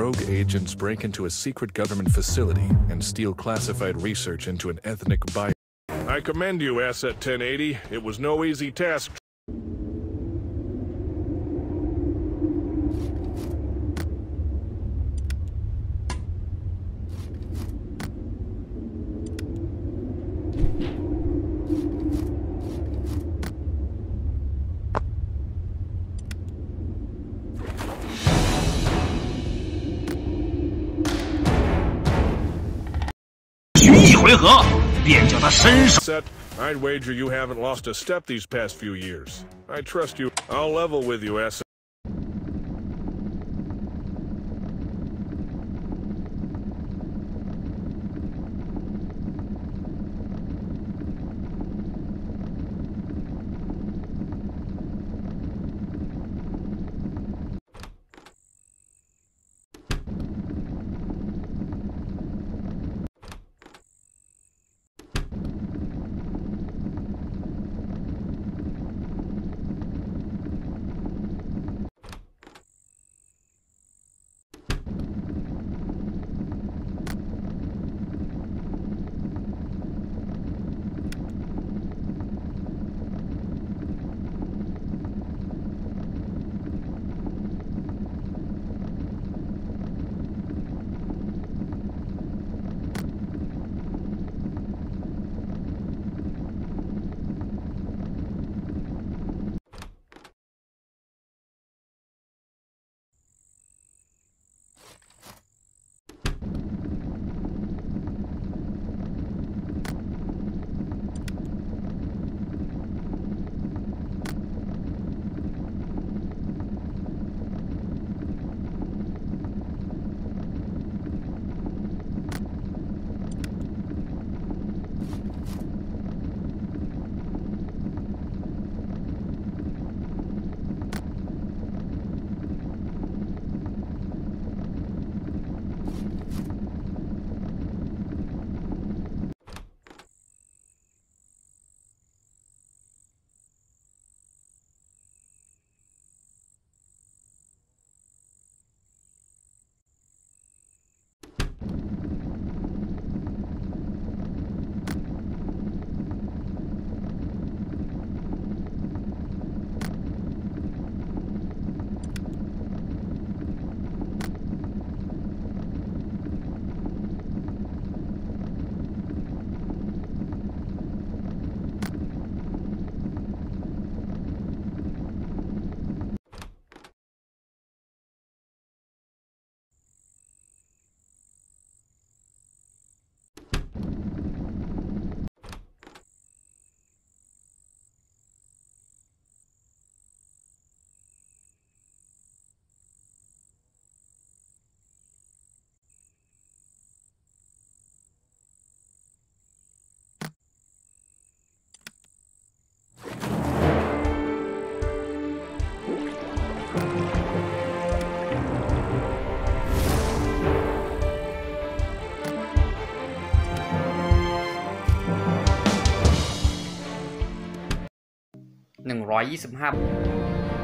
rogue agents break into a secret government facility and steal classified research into an ethnic bio. I commend you, Asset 1080. It was no easy task. Set, I'd wager you haven't lost a step these past few years. I trust you. I'll level with you, 125